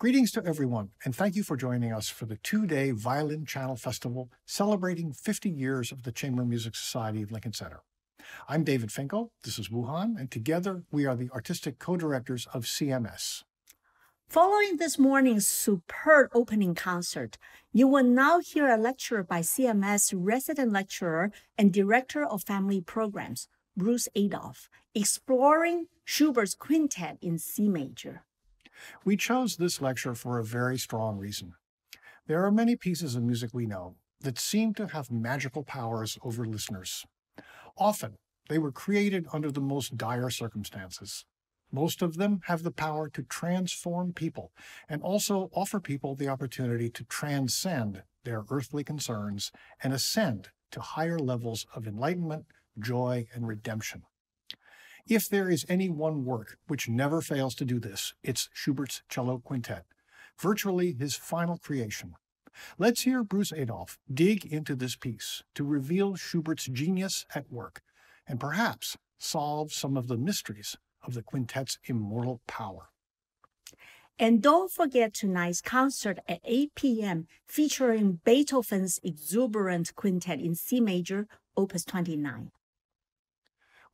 Greetings to everyone, and thank you for joining us for the two day Violin Channel Festival celebrating 50 years of the Chamber Music Society of Lincoln Center. I'm David Finckel, this is Wu Han, and together we are the artistic co directors of CMS. Following this morning's superb opening concert, you will now hear a lecture by CMS resident lecturer and director of family programs, Bruce Adolphe, exploring Schubert's quintet in C major. We chose this lecture for a very strong reason. There are many pieces of music we know that seem to have magical powers over listeners. Often, they were created under the most dire circumstances. Most of them have the power to transform people and also offer people the opportunity to transcend their earthly concerns and ascend to higher levels of enlightenment, joy, and redemption. If there is any one work which never fails to do this, it's Schubert's Cello Quintet, virtually his final creation. Let's hear Bruce Adolphe dig into this piece to reveal Schubert's genius at work and perhaps solve some of the mysteries of the quintet's immortal power. And don't forget tonight's concert at 8 p.m. featuring Beethoven's exuberant quintet in C major, Opus 29.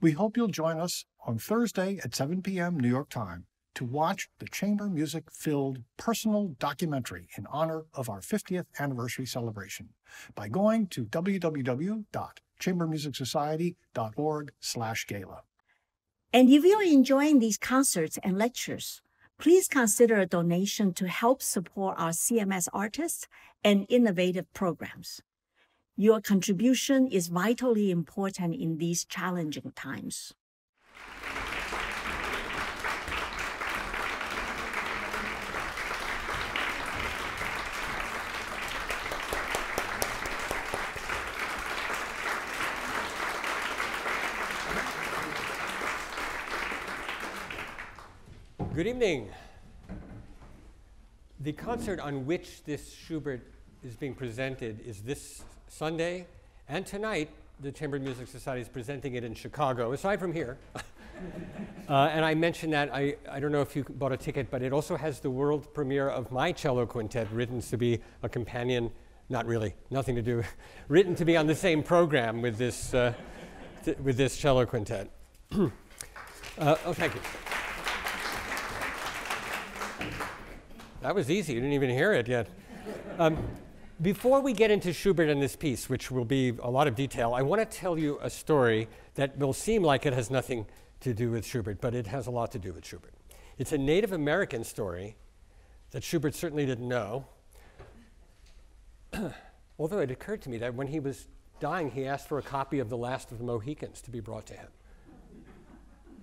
We hope you'll join us on Thursday at 7 p.m. New York time to watch the chamber music filled personal documentary in honor of our 50th anniversary celebration by going to www.chambermusicsociety.org/gala. And if you're enjoying these concerts and lectures, please consider a donation to help support our CMS artists and innovative programs. Your contribution is vitally important in these challenging times. Good evening. The concert on which this Schubert is being presented is this Sunday and tonight. The Chamber Music Society is presenting it in Chicago, aside from here. uh, and I mentioned that, I, I don't know if you bought a ticket, but it also has the world premiere of my cello quintet, written to be a companion, not really, nothing to do, written to be on the same program with this, uh, with this cello quintet. uh, oh, thank you. That was easy. You didn't even hear it yet. Um, before we get into Schubert and this piece, which will be a lot of detail, I want to tell you a story that will seem like it has nothing to do with Schubert, but it has a lot to do with Schubert. It's a Native American story that Schubert certainly didn't know. Although it occurred to me that when he was dying, he asked for a copy of The Last of the Mohicans to be brought to him,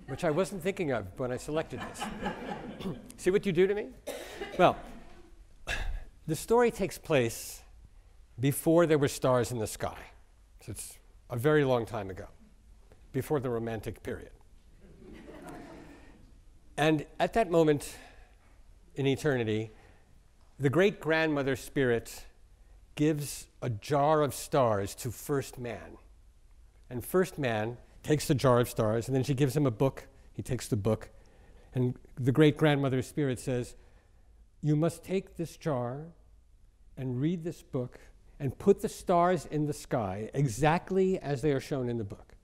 which I wasn't thinking of when I selected this. See what you do to me? Well, the story takes place before there were stars in the sky. So it's a very long time ago, before the Romantic period. and at that moment in eternity, the great grandmother spirit gives a jar of stars to first man. And first man takes the jar of stars, and then she gives him a book. He takes the book. And the great grandmother spirit says, you must take this jar and read this book and put the stars in the sky exactly as they are shown in the book.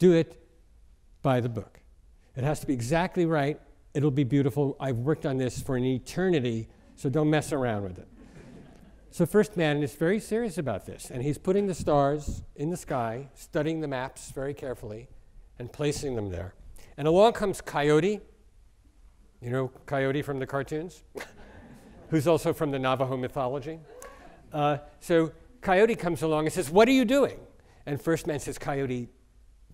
Do it by the book. It has to be exactly right. It'll be beautiful. I've worked on this for an eternity, so don't mess around with it. So, First Man is very serious about this, and he's putting the stars in the sky, studying the maps very carefully, and placing them there. And along comes Coyote. You know Coyote from the cartoons? who's also from the Navajo mythology. Uh, so Coyote comes along and says, What are you doing? And First Man says, Coyote,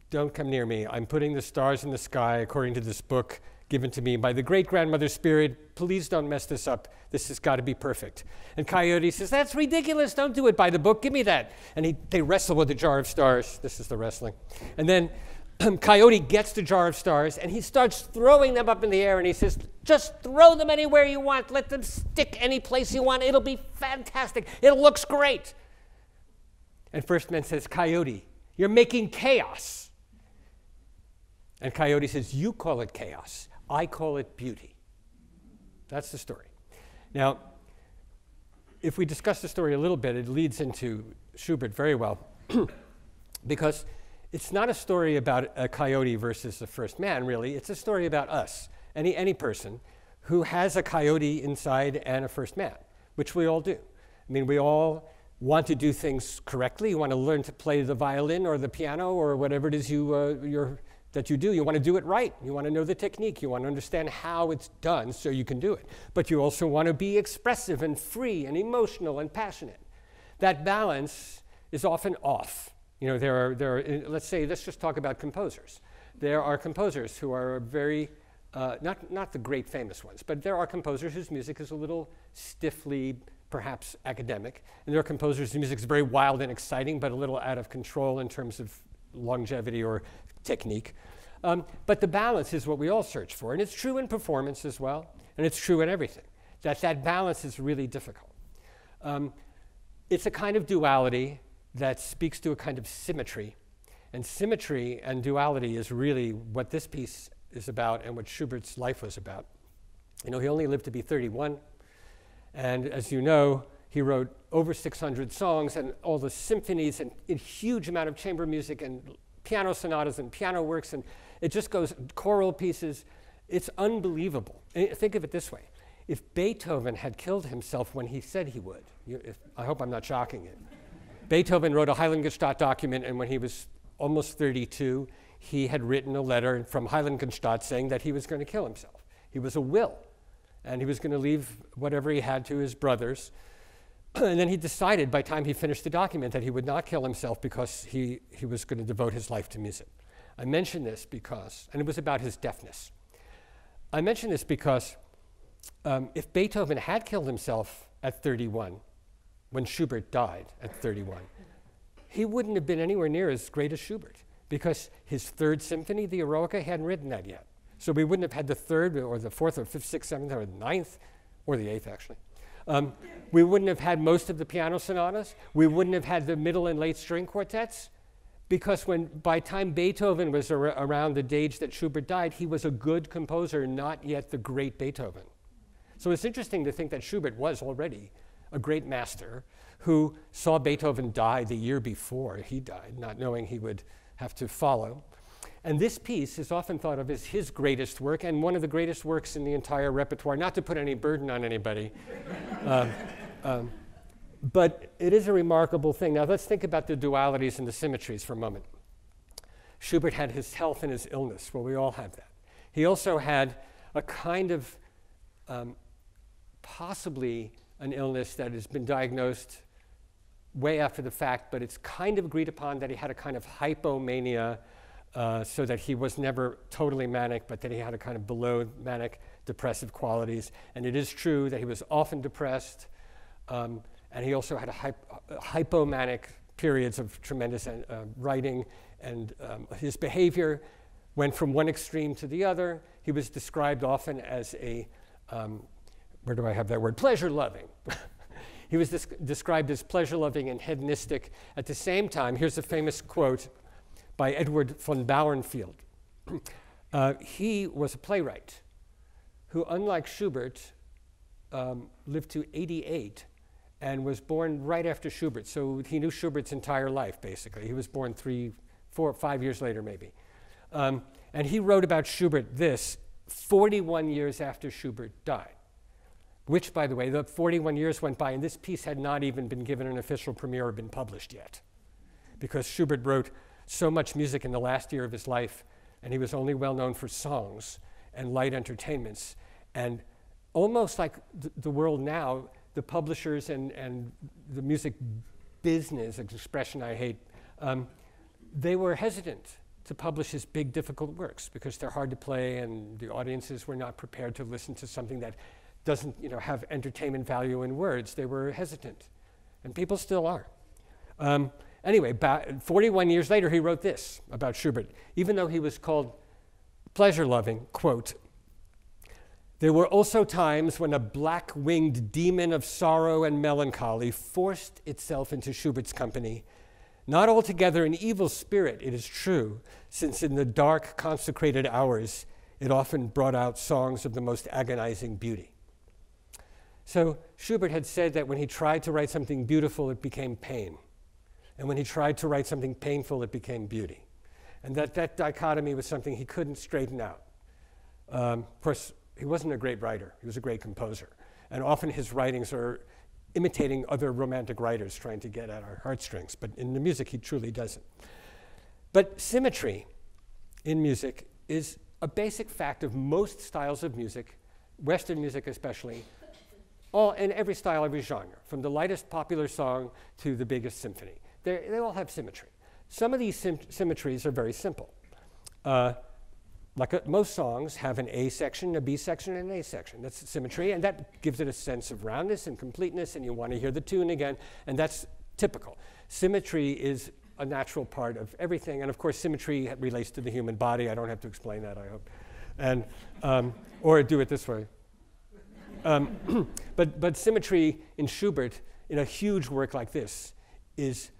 don't come near me. I'm putting the stars in the sky according to this book given to me by the great grandmother spirit. Please don't mess this up. This has got to be perfect. And Coyote says, That's ridiculous. Don't do it by the book. Give me that. And he, they wrestle with the jar of stars. This is the wrestling. And then Coyote gets the jar of stars and he starts throwing them up in the air and he says, Just throw them anywhere you want. Let them stick any place you want. It'll be fantastic. It looks great. And First Man says, Coyote, you're making chaos. And Coyote says, You call it chaos. I call it beauty. That's the story. Now, if we discuss the story a little bit, it leads into Schubert very well, because it's not a story about a coyote versus the first man, really. It's a story about us, any, any person who has a coyote inside and a first man, which we all do. I mean, we all want to do things correctly. You want to learn to play the violin or the piano or whatever it is you, uh, that you do. You want to do it right. You want to know the technique. You want to understand how it's done so you can do it. But you also want to be expressive and free and emotional and passionate. That balance is often off. You know, there are, there are let's say, let's just talk about composers. There are composers who are very, uh, not, not the great famous ones, but there are composers whose music is a little stiffly, perhaps academic. And there are composers whose music is very wild and exciting, but a little out of control in terms of longevity or technique. Um, but the balance is what we all search for. And it's true in performance as well, and it's true in everything, that that balance is really difficult. Um, it's a kind of duality that speaks to a kind of symmetry. And symmetry and duality is really what this piece is about and what Schubert's life was about. You know, he only lived to be 31. And as you know, he wrote over 600 songs and all the symphonies and a huge amount of chamber music and piano sonatas and piano works, and it just goes choral pieces. It's unbelievable. And think of it this way if Beethoven had killed himself when he said he would, you, if, I hope I'm not shocking you. Beethoven wrote a Heiligenstadt document, and when he was almost 32, he had written a letter from Heiligenstadt saying that he was going to kill himself. He was a will, and he was going to leave whatever he had to his brothers. and then he decided by the time he finished the document that he would not kill himself because he, he was going to devote his life to music. I mention this because, and it was about his deafness. I mention this because um, if Beethoven had killed himself at 31, when Schubert died at 31, he wouldn't have been anywhere near as great as Schubert because his third symphony, the Eroica, hadn't written that yet. So we wouldn't have had the third or the fourth or fifth, sixth, seventh, or the ninth, or the eighth actually. Um, we wouldn't have had most of the piano sonatas. We wouldn't have had the middle and late string quartets. Because when, by time Beethoven was ar- around the age that Schubert died, he was a good composer, not yet the great Beethoven. So it's interesting to think that Schubert was already a great master who saw Beethoven die the year before he died, not knowing he would have to follow. And this piece is often thought of as his greatest work and one of the greatest works in the entire repertoire, not to put any burden on anybody. uh, um, but it is a remarkable thing. Now let's think about the dualities and the symmetries for a moment. Schubert had his health and his illness. Well, we all have that. He also had a kind of um, possibly an illness that has been diagnosed way after the fact, but it's kind of agreed upon that he had a kind of hypomania uh, so that he was never totally manic, but that he had a kind of below manic depressive qualities. And it is true that he was often depressed, um, and he also had a uh, hypomanic periods of tremendous uh, writing, and um, his behavior went from one extreme to the other. He was described often as a, um, where do I have that word? Pleasure loving. he was described as pleasure loving and hedonistic. At the same time, here's a famous quote by Edward von Bauernfeld. Uh, he was a playwright who, unlike Schubert, um, lived to 88 and was born right after Schubert. So he knew Schubert's entire life, basically. He was born three, four, five years later, maybe. Um, and he wrote about Schubert this 41 years after Schubert died. Which, by the way, the 41 years went by, and this piece had not even been given an official premiere or been published yet. Because Schubert wrote so much music in the last year of his life, and he was only well known for songs and light entertainments. And almost like th- the world now, the publishers and, and the music business, expression I hate, um, they were hesitant to publish his big, difficult works because they're hard to play and the audiences were not prepared to listen to something that doesn't you know, have entertainment value in words. They were hesitant, and people still are. Um, Anyway, 41 years later, he wrote this about Schubert. Even though he was called pleasure loving, quote, there were also times when a black winged demon of sorrow and melancholy forced itself into Schubert's company. Not altogether an evil spirit, it is true, since in the dark, consecrated hours, it often brought out songs of the most agonizing beauty. So Schubert had said that when he tried to write something beautiful, it became pain. And when he tried to write something painful, it became beauty. And that, that dichotomy was something he couldn't straighten out. Um, of course, he wasn't a great writer, he was a great composer. And often his writings are imitating other romantic writers trying to get at our heartstrings, but in the music, he truly doesn't. But symmetry in music is a basic fact of most styles of music, Western music especially, all in every style, every genre, from the lightest popular song to the biggest symphony. They're, they all have symmetry. Some of these symmetries are very simple. Uh, like a, most songs have an A section, a B section, and an A section. That's symmetry, and that gives it a sense of roundness and completeness, and you want to hear the tune again, and that's typical. Symmetry is a natural part of everything, and of course, symmetry relates to the human body. I don't have to explain that, I hope. And, um, or do it this way. Um, but, but symmetry in Schubert, in a huge work like this, is,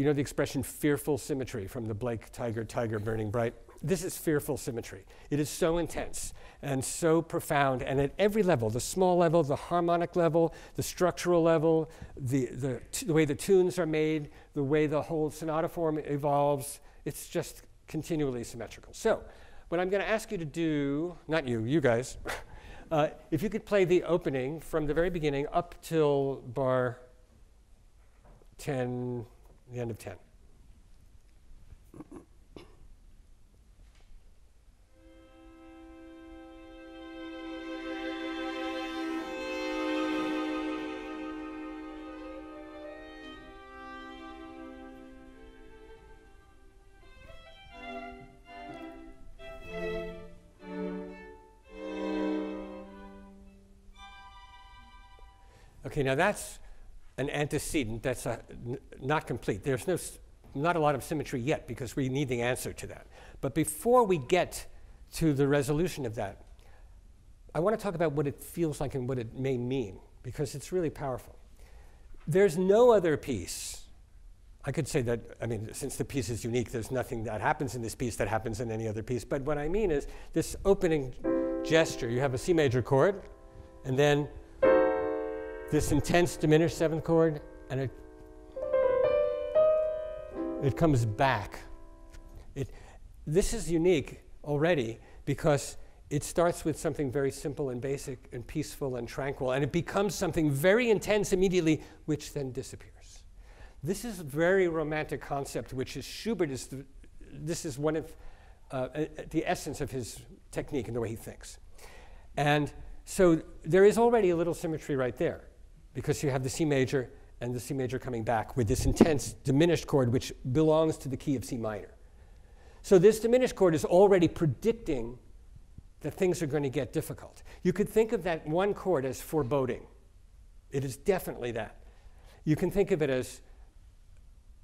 you know the expression fearful symmetry from the Blake Tiger, Tiger Burning Bright? This is fearful symmetry. It is so intense and so profound, and at every level the small level, the harmonic level, the structural level, the, the, the way the tunes are made, the way the whole sonata form evolves it's just continually symmetrical. So, what I'm going to ask you to do, not you, you guys, uh, if you could play the opening from the very beginning up till bar 10, the end of 10. Okay, now that's an antecedent that's not complete. There's no, not a lot of symmetry yet because we need the answer to that. But before we get to the resolution of that, I want to talk about what it feels like and what it may mean because it's really powerful. There's no other piece. I could say that, I mean, since the piece is unique, there's nothing that happens in this piece that happens in any other piece. But what I mean is this opening gesture you have a C major chord, and then this intense diminished seventh chord, and it, it comes back. It, this is unique already because it starts with something very simple and basic and peaceful and tranquil, and it becomes something very intense immediately, which then disappears. This is a very romantic concept, which is Schubert is the, this is one of uh, uh, the essence of his technique and the way he thinks. And so there is already a little symmetry right there because you have the C major and the C major coming back with this intense diminished chord, which belongs to the key of C minor. So this diminished chord is already predicting that things are going to get difficult. You could think of that one chord as foreboding. It is definitely that. You can think of it as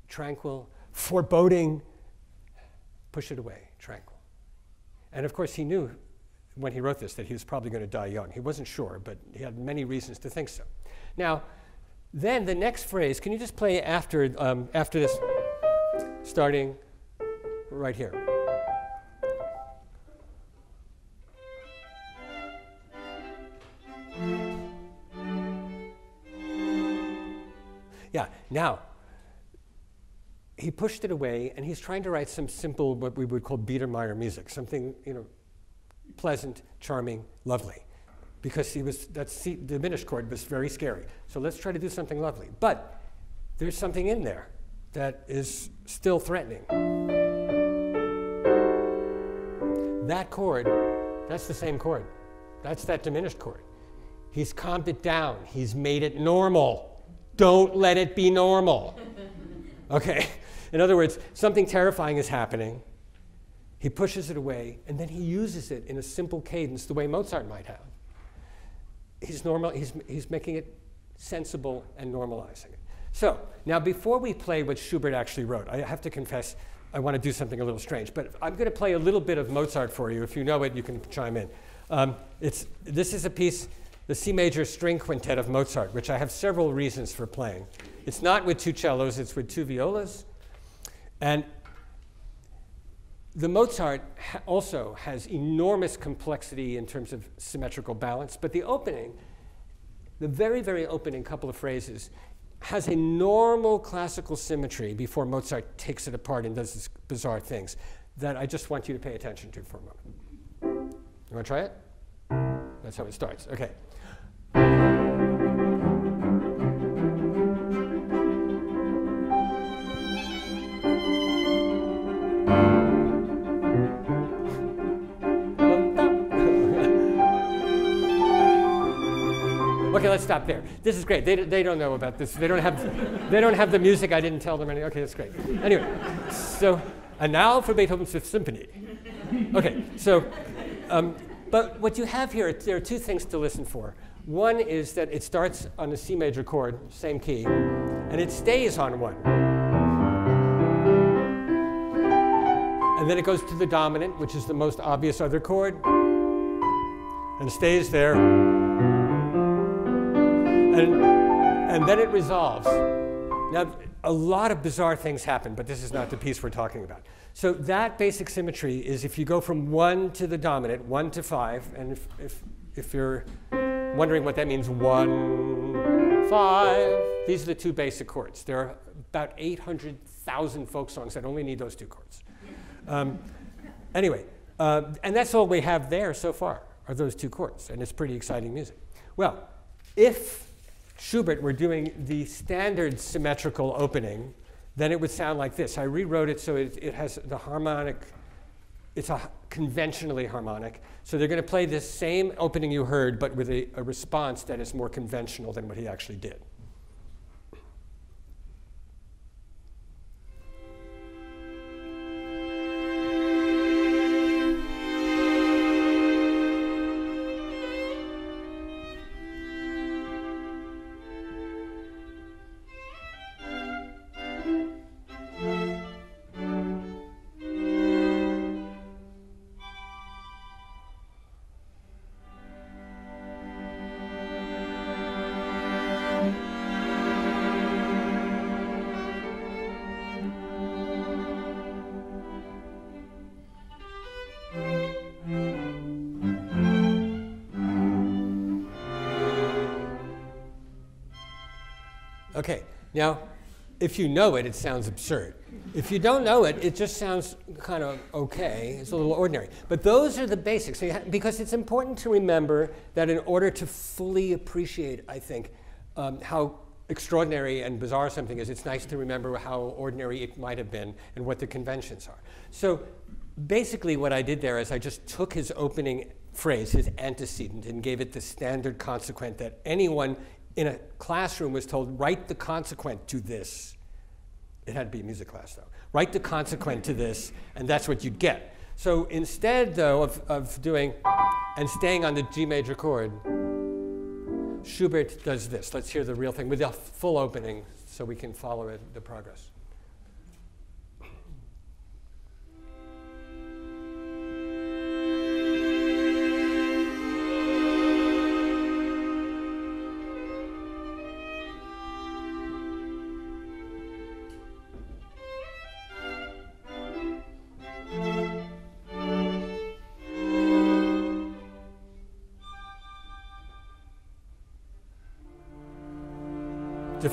tranquil, foreboding, push it away, tranquil. And of course, he knew when he wrote this that he was probably going to die young. He wasn't sure, but he had many reasons to think so. Now, then the next phrase, can you just play after, um, after this, starting right here? Yeah, now, he pushed it away and he's trying to write some simple, what we would call Biedermeier music, something, you know, pleasant, charming, lovely because he was that diminished chord was very scary. So let's try to do something lovely. But there's something in there that is still threatening. That chord, that's the same chord. That's that diminished chord. He's calmed it down. He's made it normal. Don't let it be normal. Okay? In other words, something terrifying is happening. He pushes it away, and then he uses it in a simple cadence, the way Mozart might have he's, normal, he's, he's making it sensible and normalizing it. So now before we play what Schubert actually wrote, I have to confess I want to do something a little strange, but I'm going to play a little bit of Mozart for you. If you know it, you can chime in. Um, it's, this is a piece, the C major string quintet of Mozart, which I have several reasons for playing. It's not with two cellos, it's with two violas. And the Mozart ha also has enormous complexity in terms of symmetrical balance, but the opening the very, very opening couple of phrases has a normal classical symmetry before Mozart takes it apart and does these bizarre things that I just want you to pay attention to for a moment. You want to try it? That's how it starts. Okay. Let's stop there. This is great. They, they don't know about this. They don't have they don't have the music. I didn't tell them any. Okay, that's great. Anyway, so and now for Beethoven's Fifth Symphony. Okay, so um, but what you have here, there are two things to listen for. One is that it starts on a C major chord, same key, and it stays on one. And then it goes to the dominant, which is the most obvious other chord, and stays there and, and then it resolves. Now, a lot of bizarre things happen, but this is not the piece we're talking about. So that basic symmetry is if you go from one to the dominant, one to five, and if, if, if you're wondering what that means, one, five, these are the two basic chords. There are about 800,000 folk songs that only need those two chords. Um, anyway, uh, and that's all we have there so far, are those two chords, and it's pretty exciting music. Well, if Schubert were doing the standard symmetrical opening, then it would sound like this. I rewrote it so it, it has the harmonic, it's a conventionally harmonic. So they're going to play this same opening you heard, but with a, a response that is more conventional than what he actually did. Now, if you know it, it sounds absurd. If you don't know it, it just sounds kind of okay. It's a little ordinary. But those are the basics. So because it's important to remember that in order to fully appreciate, I think, um, how extraordinary and bizarre something is, it's nice to remember how ordinary it might have been and what the conventions are. So basically, what I did there is I just took his opening phrase, his antecedent, and gave it the standard consequent that anyone in a classroom was told, write the consequent to this. It had to be a music class, though. Write the consequent to this, and that's what you'd get. So instead, though, of, of doing and staying on the G major chord, Schubert does this. Let's hear the real thing with a full opening so we can follow it, the progress.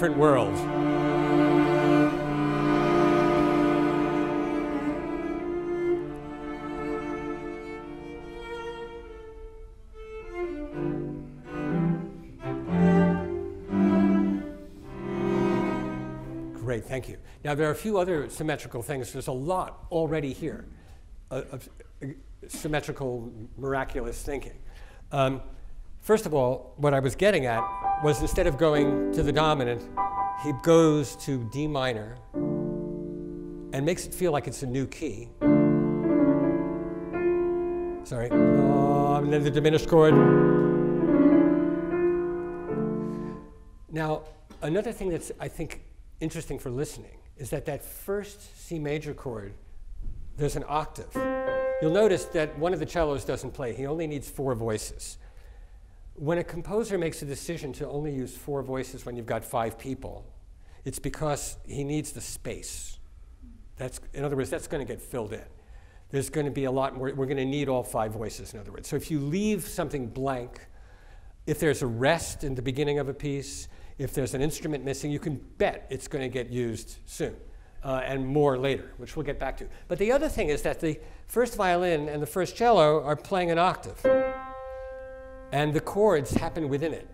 Different world. Great, thank you. Now, there are a few other symmetrical things. There's a lot already here of symmetrical, miraculous thinking. Um, First of all, what I was getting at was instead of going to the dominant, he goes to D minor and makes it feel like it's a new key. Sorry. Oh, and then the diminished chord. Now, another thing that's, I think, interesting for listening is that that first C major chord, there's an octave. You'll notice that one of the cellos doesn't play. He only needs four voices. When a composer makes a decision to only use four voices when you've got five people, it's because he needs the space. That's, in other words, that's going to get filled in. There's going to be a lot more, we're going to need all five voices, in other words. So if you leave something blank, if there's a rest in the beginning of a piece, if there's an instrument missing, you can bet it's going to get used soon uh, and more later, which we'll get back to. But the other thing is that the first violin and the first cello are playing an octave, and the chords happen within it.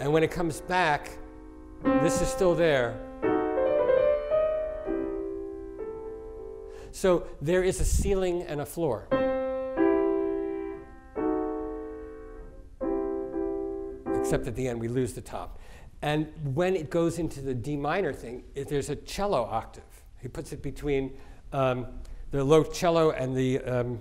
And when it comes back, this is still there. So there is a ceiling and a floor. Except at the end, we lose the top. And when it goes into the D minor thing, there's a cello octave. He puts it between um, the low cello and the, um,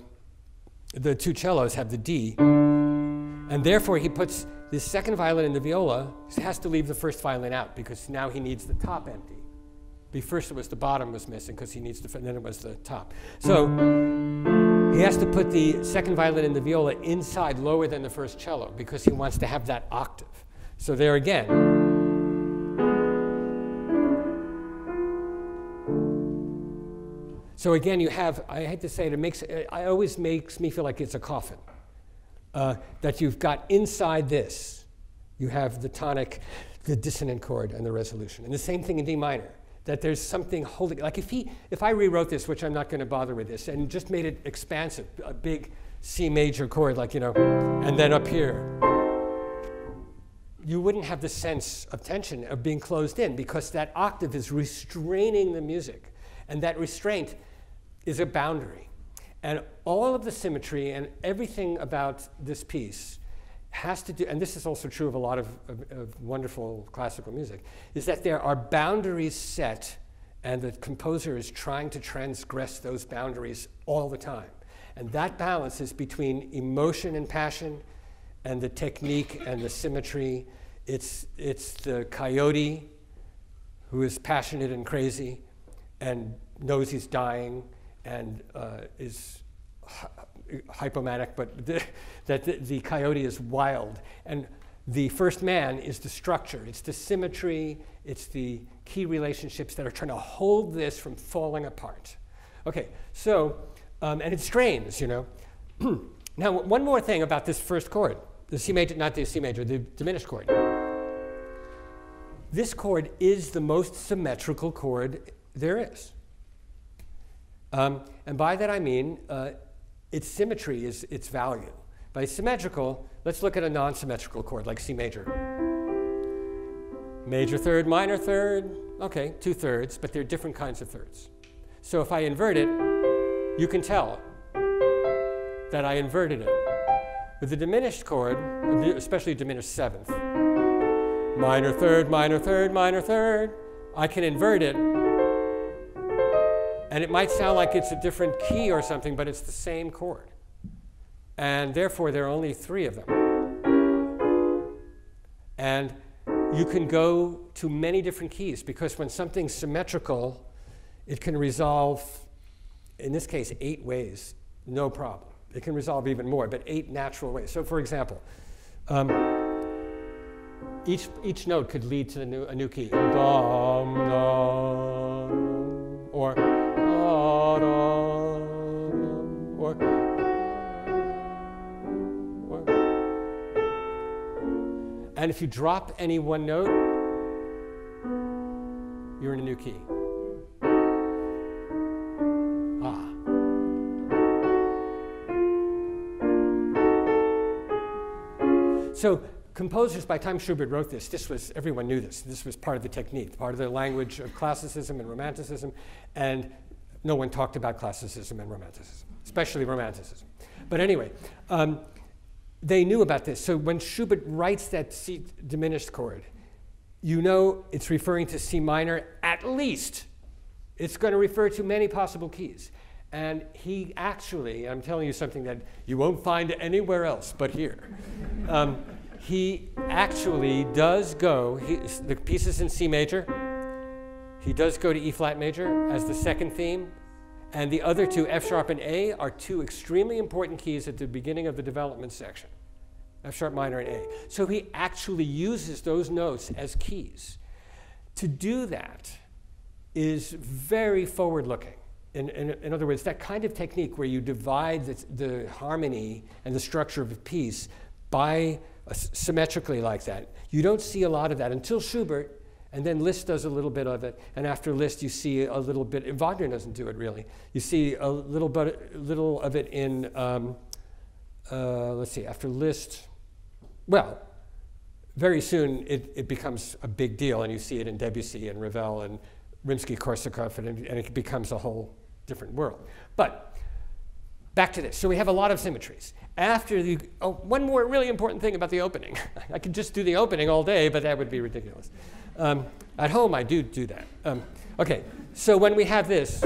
the two cellos have the D. And therefore, he puts the second violin in the viola, has to leave the first violin out because now he needs the top empty. Be first it was the bottom was missing because he needs to, and then it was the top. So he has to put the second violin in the viola inside lower than the first cello because he wants to have that octave. So there again. So again, you have, I hate to say it, it makes, it always makes me feel like it's a coffin. Uh, that you've got inside this, you have the tonic, the dissonant chord, and the resolution. And the same thing in D minor that there's something holding. Like if he, if I rewrote this, which I'm not going to bother with this, and just made it expansive, a big C major chord, like you know, and then up here, you wouldn't have the sense of tension of being closed in because that octave is restraining the music, and that restraint is a boundary, and all of the symmetry and everything about this piece has to do, and this is also true of a lot of, of, of, wonderful classical music, is that there are boundaries set, and the composer is trying to transgress those boundaries all the time. And that balance is between emotion and passion, and the technique and the symmetry. It's, it's the coyote who is passionate and crazy and knows he's dying and uh, is hypomanic, but the, that the, the, coyote is wild. And the first man is the structure, it's the symmetry, it's the key relationships that are trying to hold this from falling apart. Okay, so, um, and it strains, you know. now, one more thing about this first chord, the C major, not the C major, the diminished chord. This chord is the most symmetrical chord there is. Um, and by that I mean, uh, its symmetry is its value. By symmetrical, let's look at a non-symmetrical chord like C major. Major third, minor third, okay, two thirds, but they're different kinds of thirds. So if I invert it, you can tell that I inverted it. With the diminished chord, especially diminished seventh, minor third, minor third, minor third, I can invert it and it might sound like it's a different key or something, but it's the same chord. And therefore, there are only three of them. And you can go to many different keys because when something's symmetrical, it can resolve, in this case, eight ways, no problem. It can resolve even more, but eight natural ways. So, for example, um, each, each note could lead to new, a new key. And if you drop any one note, you're in a new key. Ah. So composers, by the time Schubert wrote this, this was, everyone knew this. This was part of the technique, part of the language of classicism and romanticism. And no one talked about classicism and romanticism, especially romanticism. But anyway, um, they knew about this. So when Schubert writes that C diminished chord, you know it's referring to C minor at least. It's going to refer to many possible keys. And he actually, I'm telling you something that you won't find anywhere else but here. Um, he actually does go, he, the piece is in C major, he does go to E flat major as the second theme, and the other two, F sharp and A, are two extremely important keys at the beginning of the development section. F sharp minor and A. So he actually uses those notes as keys. To do that is very forward looking. in, in, in, other words, that kind of technique where you divide the, the harmony and the structure of a piece by uh, symmetrically like that. You don't see a lot of that until Schubert, and then Liszt does a little bit of it. And after Liszt, you see a little bit. Wagner doesn't do it really. You see a little bit, little of it in. Um, uh, let's see. After Liszt, well, very soon it, it becomes a big deal, and you see it in Debussy and Ravel and Rimsky-Korsakov, and, and it becomes a whole different world. But back to this. So we have a lot of symmetries. After the, oh, one more really important thing about the opening. I could just do the opening all day, but that would be ridiculous. Um, at home, I do do that. Um, okay, so when we have this,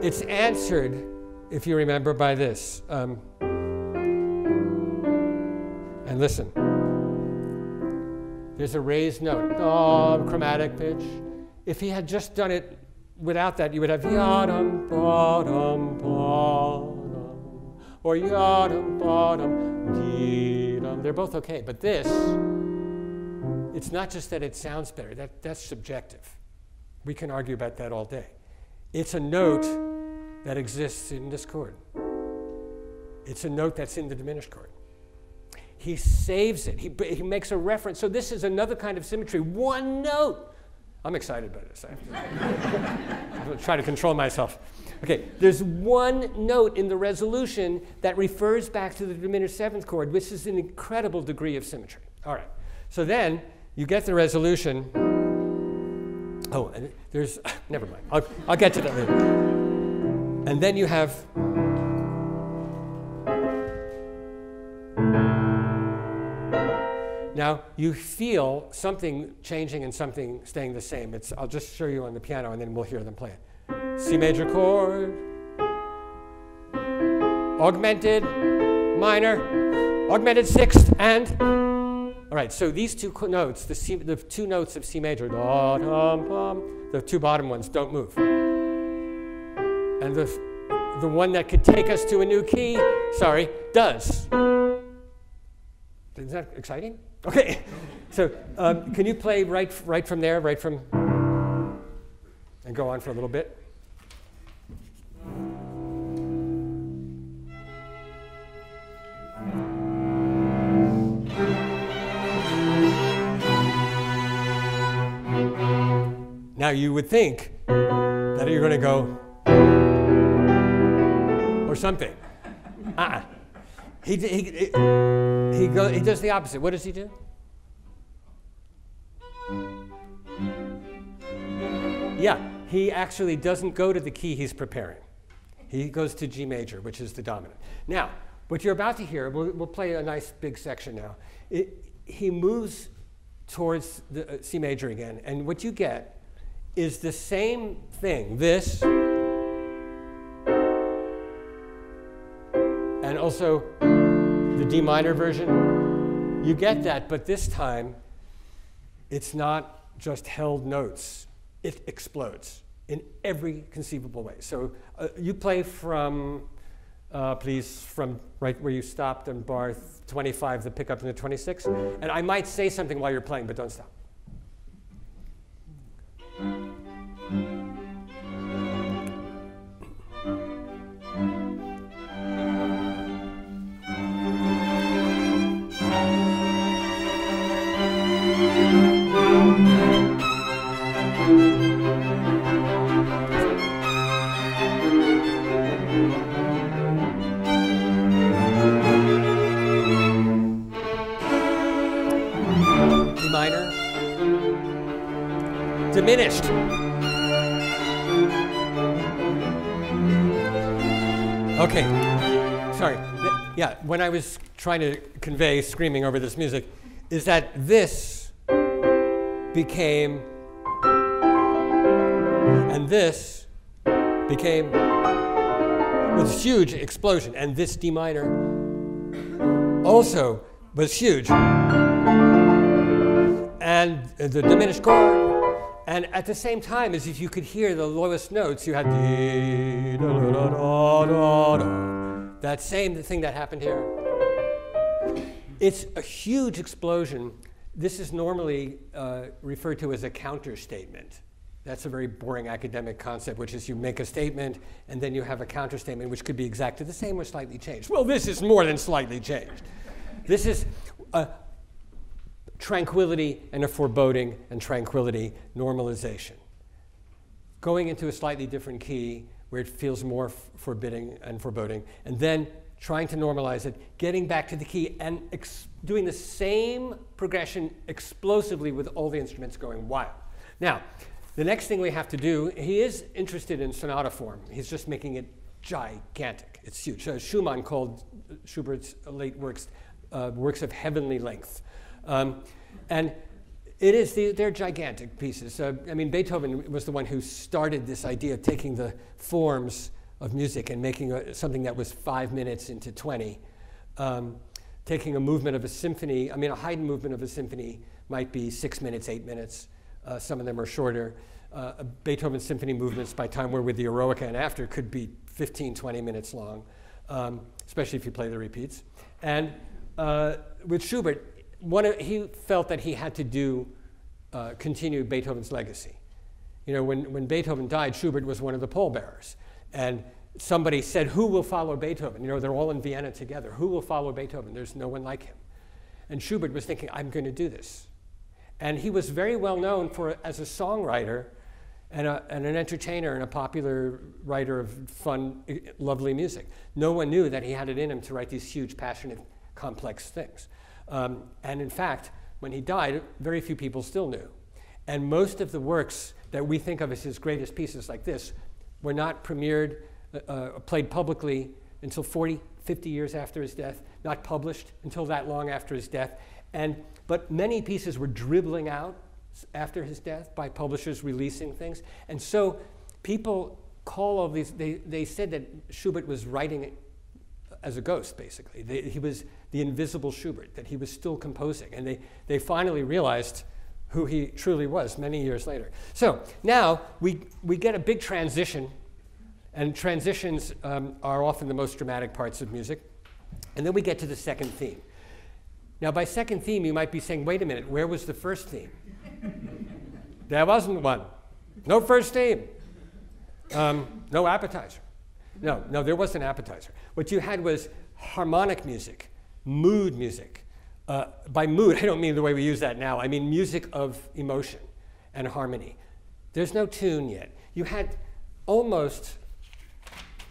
it's answered, if you remember, by this. Um, and listen. There's a raised note, oh, chromatic pitch. If he had just done it without that, you would have yadam, bottom, bottom, or yadam, bottom, dee-dum. They're both okay, but this, it's not just that it sounds better, that, that's subjective. We can argue about that all day. It's a note that exists in this chord. It's a note that's in the diminished chord he saves it. He, he makes a reference. So this is another kind of symmetry. One note. I'm excited about this. I am going to try to control myself. Okay, there's one note in the resolution that refers back to the diminished seventh chord, which is an incredible degree of symmetry. All right, so then you get the resolution. Oh, and there's, never mind. I'll, I'll get to that later. And then you have Now, you feel something changing and something staying the same. It's, I'll just show you on the piano and then we'll hear them play it. C major chord, augmented, minor, augmented sixth, and. All right, so these two notes, the, C, the two notes of C major, da, dum, bum, the two bottom ones don't move. And the, the one that could take us to a new key, sorry, does. Isn't that exciting? Okay, so um, can you play right, right from there, right from, and go on for a little bit? Now you would think that you're going to go or something. Uh-uh. He, he, he, he, go, he does the opposite. What does he do? Yeah, he actually doesn't go to the key he's preparing. He goes to G major, which is the dominant. Now, what you're about to hear, we'll, we'll play a nice big section now. It, he moves towards the uh, C major again, and what you get is the same thing. This and also the D minor version, you get that, but this time it's not just held notes, it explodes in every conceivable way. So uh, you play from, uh, please, from right where you stopped on bar 25, the pickup in the 26, and I might say something while you're playing, but don't stop. Mm-hmm. Diminished. Okay, sorry. Yeah, when I was trying to convey, screaming over this music, is that this became, and this became, was a huge explosion, and this D minor also was huge. And the diminished chord and at the same time, as if you could hear the lowest notes, you had that same thing that happened here. It's a huge explosion. This is normally uh, referred to as a counter statement. That's a very boring academic concept, which is you make a statement and then you have a counter statement, which could be exactly the same or slightly changed. Well, this is more than slightly changed. This is a tranquility and a foreboding and tranquility normalization. Going into a slightly different key where it feels more forbidding and foreboding, and then trying to normalize it, getting back to the key, and doing the same progression explosively with all the instruments going wild. Now, the next thing we have to do, he is interested in sonata form. He's just making it gigantic. It's huge. Schumann called Schubert's late works uh, works of heavenly length. Um, and it is, the, they're gigantic pieces. I mean, Beethoven was the one who started this idea of taking the forms of music and making a, something that was five minutes into 20. Um, taking a movement of a symphony, I mean, a Haydn movement of a symphony might be six minutes, eight minutes. Uh, some of them are shorter. Uh, Beethoven symphony movements by time we're with the Eroica and after could be 15, 20 minutes long, um, especially if you play the repeats. And uh, with Schubert, one of, he felt that he had to do uh, continue Beethoven's legacy. You know, when, when Beethoven died, Schubert was one of the pallbearers. And somebody said, Who will follow Beethoven? You know, they're all in Vienna together. Who will follow Beethoven? There's no one like him. And Schubert was thinking, I'm going to do this. And he was very well known for, as a songwriter and, a, and, an entertainer and a popular writer of fun, lovely music. No one knew that he had it in him to write these huge, passionate, complex things. Um, and in fact, when he died, very few people still knew. And most of the works that we think of as his greatest pieces, like this, were not premiered, uh, uh, played publicly until 40, 50 years after his death, not published until that long after his death. And, but many pieces were dribbling out after his death by publishers releasing things. And so people call all these, they, they said that Schubert was writing as a ghost, basically. They, he was the invisible Schubert, that he was still composing. And they, they finally realized who he truly was many years later. So now we, we get a big transition, and transitions um, are often the most dramatic parts of music. And then we get to the second theme. Now, by second theme, you might be saying, wait a minute, where was the first theme? there wasn't one. No first theme. Um, no appetizer. No, no, there was an appetizer. What you had was harmonic music, mood music. Uh, by mood, I don't mean the way we use that now. I mean music of emotion and harmony. There's no tune yet. You had almost,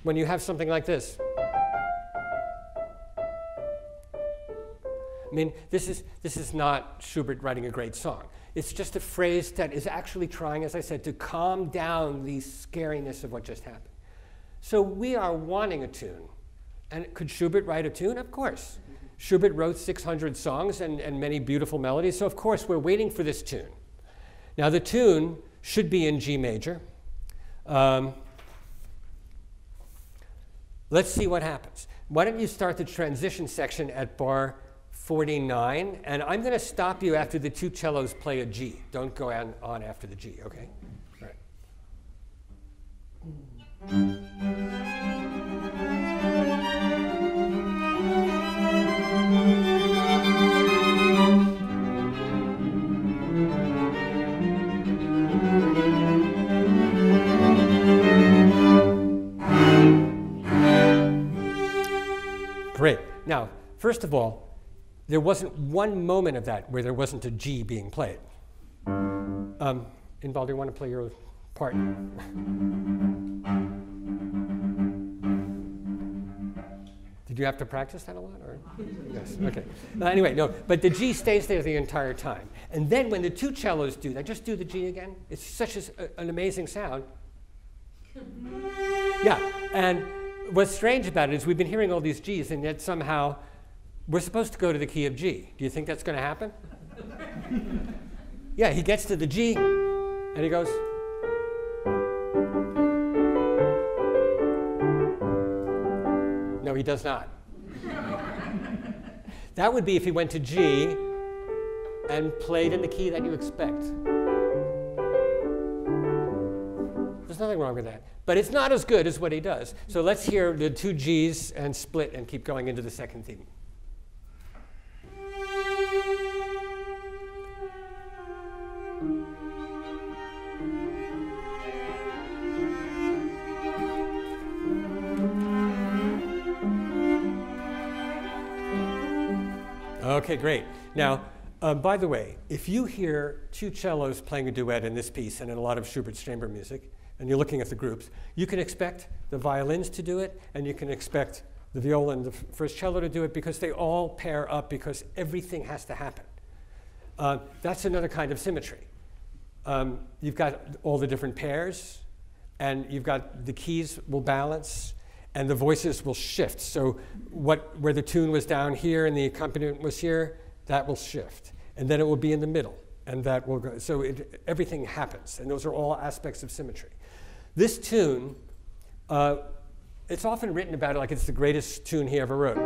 when you have something like this. I mean, this is, this is not Schubert writing a great song. It's just a phrase that is actually trying, as I said, to calm down the scariness of what just happened. So we are wanting a tune. And could Schubert write a tune? Of course. Schubert wrote 600 songs and, and many beautiful melodies, so of course we're waiting for this tune. Now the tune should be in G major. Um, let's see what happens. Why don't you start the transition section at bar 49, and I'm going to stop you after the two cellos play a G. Don't go on, on after the G, okay? All right. Now, first of all, there wasn't one moment of that where there wasn't a G being played. Um, Inbal, do you want to play your part? Did you have to practice that a lot? Or? yes, okay. Uh, anyway, no, but the G stays there the entire time. And then when the two cellos do that, just do the G again. It's such a, an amazing sound. Yeah, and what's strange about it is we've been hearing all these G's, and yet somehow we're supposed to go to the key of G. Do you think that's going to happen? yeah, he gets to the G, and he goes. No, he does not. that would be if he went to G and played in the key that you expect. There's nothing wrong with that. But it's not as good as what he does. So let's hear the two G's and split and keep going into the second theme. Okay, great. Now, uh, by the way, if you hear two cellos playing a duet in this piece and in a lot of Schubert's chamber music, and you're looking at the groups, you can expect the violins to do it, and you can expect the viola and the first cello to do it because they all pair up because everything has to happen. Uh, that's another kind of symmetry. Um, you've got all the different pairs, and you've got the keys will balance, and the voices will shift. So what, where the tune was down here and the accompaniment was here, that will shift. And then it will be in the middle, and that will go. So it, everything happens, and those are all aspects of symmetry. This tune, uh, it's often written about it like it's the greatest tune he ever wrote.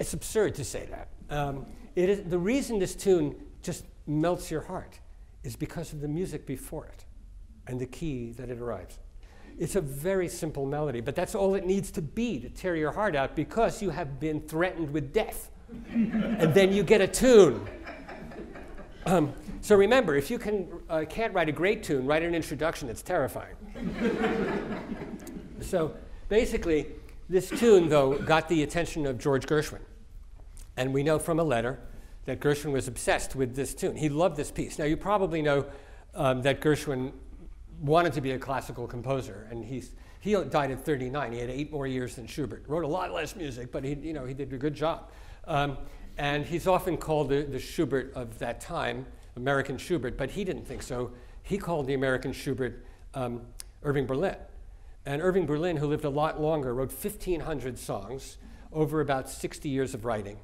It's absurd to say that. Um, it is, the reason this tune just melts your heart is because of the music before it and the key that it arrives. It's a very simple melody, but that's all it needs to be to tear your heart out because you have been threatened with death. and then you get a tune. Um, so remember, if you can, uh, can't write a great tune, write an introduction that's terrifying. so basically, this tune, though, got the attention of George Gershwin. And we know from a letter that Gershwin was obsessed with this tune. He loved this piece. Now, you probably know um, that Gershwin wanted to be a classical composer, and he's, he died at 39. He had eight more years than Schubert. Wrote a lot less music, but he, you know, he did a good job. Um, and he's often called the, the Schubert of that time, American Schubert, but he didn't think so. He called the American Schubert um, Irving Berlin. And Irving Berlin, who lived a lot longer, wrote 1,500 songs over about 60 years of writing.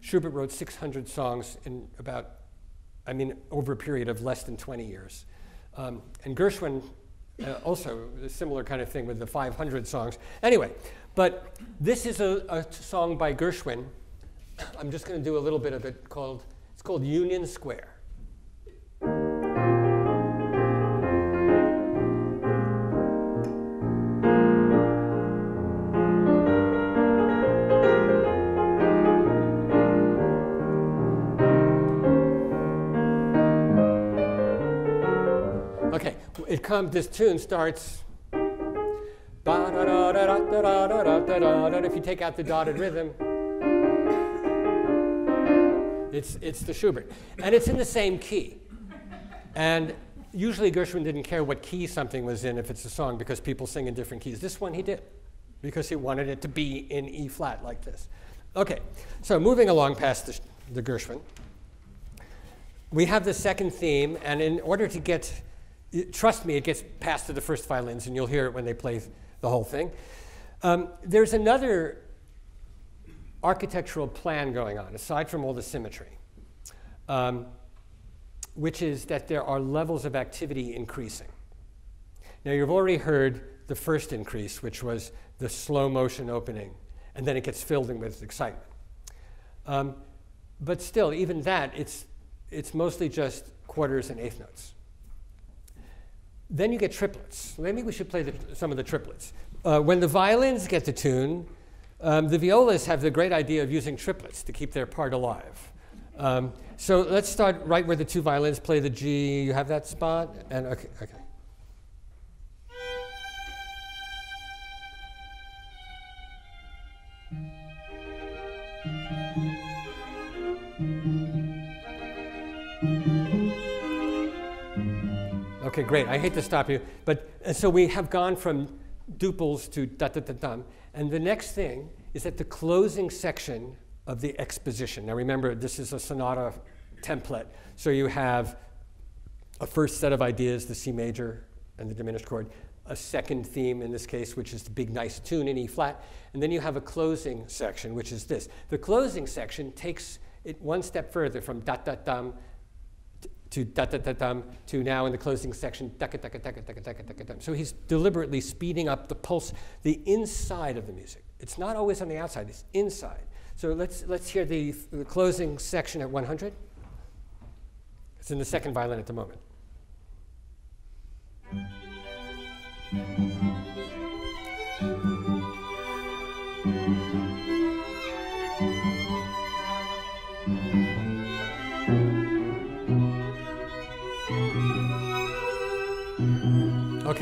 Schubert wrote 600 songs in about, I mean, over a period of less than 20 years. Um, and Gershwin uh, also a similar kind of thing with the 500 songs. Anyway, but this is a, a song by Gershwin. I'm just going to do a little bit of it called, it's called Union Square. Okay, it comes, this tune starts. If you take out the dotted rhythm, it's, it's the Schubert. And it's in the same key. And usually Gershwin didn't care what key something was in if it's a song because people sing in different keys. This one he did because he wanted it to be in E flat like this. Okay, so moving along past the, the Gershwin, we have the second theme, and in order to get trust me, it gets passed to the first violins, and you'll hear it when they play the whole thing. Um, there's another architectural plan going on, aside from all the symmetry, um, which is that there are levels of activity increasing. Now, you've already heard the first increase, which was the slow motion opening, and then it gets filled in with excitement. Um, but still, even that, it's, it's mostly just quarters and eighth notes. Then you get triplets. Maybe we should play the, some of the triplets. Uh, when the violins get the tune, um, the violas have the great idea of using triplets to keep their part alive. Um, so let's start right where the two violins play the G. You have that spot? And okay, okay. Okay, great. I hate to stop you, but uh, so we have gone from duples to da da da dum, and the next thing is at the closing section of the exposition. Now remember, this is a sonata template, so you have a first set of ideas, the C major and the diminished chord, a second theme in this case, which is the big nice tune in E flat, and then you have a closing section, which is this. The closing section takes it one step further from da da dum to da da da dum to now in the closing section da da da da da da da dum. So he's deliberately speeding up the pulse, the inside of the music. It's not always on the outside; it's inside. So let's let's hear the, the closing section at 100. It's in the second violin at the moment.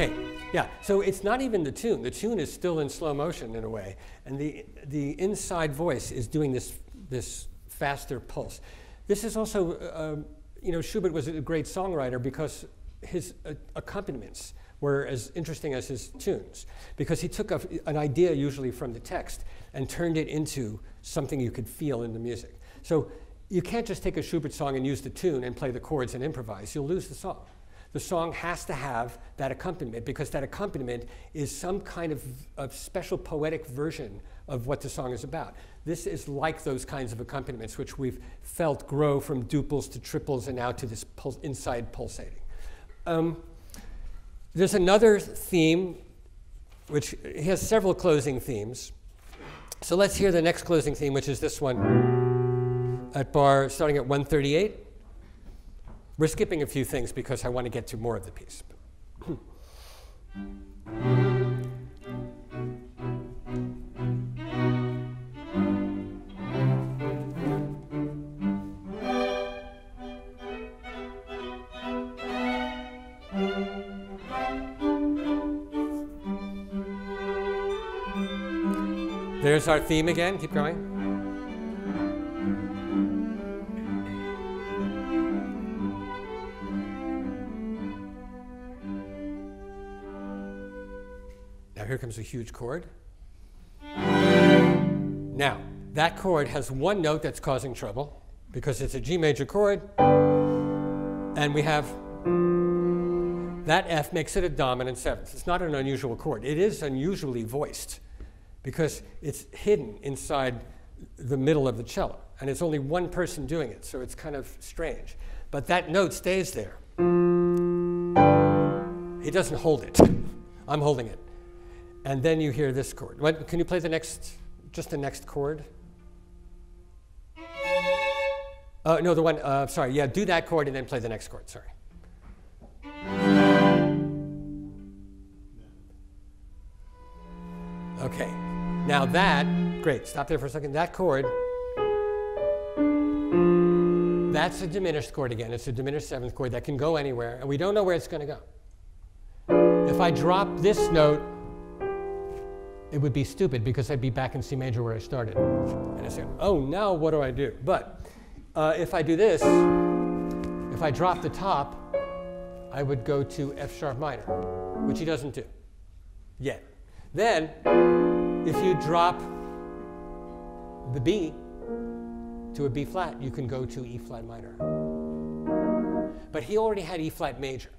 Okay, Yeah, so it's not even the tune. The tune is still in slow motion in a way, and the, the inside voice is doing this, this faster pulse. This is also, uh, you know, Schubert was a great songwriter because his uh, accompaniments were as interesting as his tunes, because he took a, an idea usually from the text and turned it into something you could feel in the music. So you can't just take a Schubert song and use the tune and play the chords and improvise. You'll lose the song the song has to have that accompaniment because that accompaniment is some kind of, of special poetic version of what the song is about. This is like those kinds of accompaniments which we've felt grow from duples to triples and now to this pul inside pulsating. Um, there's another theme which has several closing themes. So let's hear the next closing theme, which is this one at bar starting at 138. We're skipping a few things because I want to get to more of the piece. There's our theme again. Keep going. Here comes a huge chord. Now, that chord has one note that's causing trouble because it's a G major chord, and we have that F makes it a dominant seventh. It's not an unusual chord. It is unusually voiced because it's hidden inside the middle of the cello, and it's only one person doing it, so it's kind of strange. But that note stays there. He doesn't hold it. I'm holding it. And then you hear this chord. What, can you play the next, just the next chord? Uh, no, the one, uh, sorry, yeah, do that chord and then play the next chord, sorry. Okay, now that, great, stop there for a second. That chord, that's a diminished chord again. It's a diminished seventh chord that can go anywhere, and we don't know where it's going to go. If I drop this note it would be stupid because I'd be back in C major where I started. And I say, oh, now what do I do? But uh, if I do this, if I drop the top, I would go to F sharp minor, which he doesn't do yet. Then, if you drop the B to a B flat, you can go to E flat minor. But he already had E flat major.